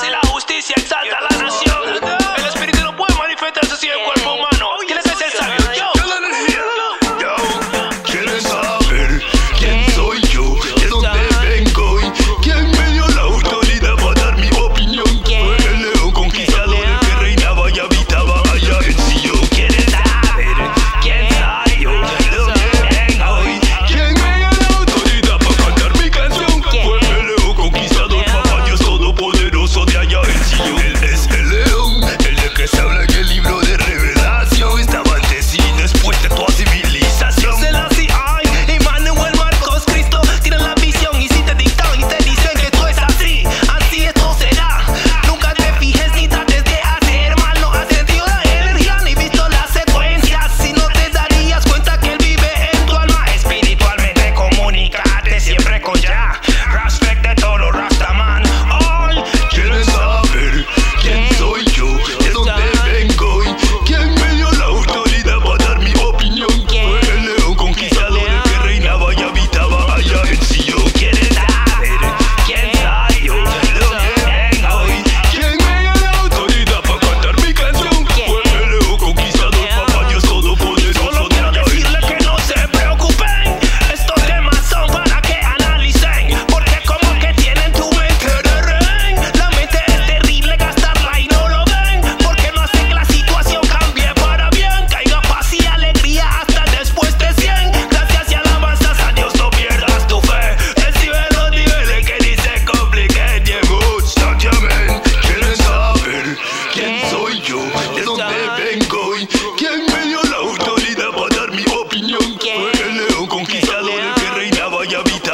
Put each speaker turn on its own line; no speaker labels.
Si la justicia exalta a la nación.
soy yo, de dónde vengo y quién me dio la autoridad para dar mi opinión. Fue el león conquistador el que reinaba y habitaba.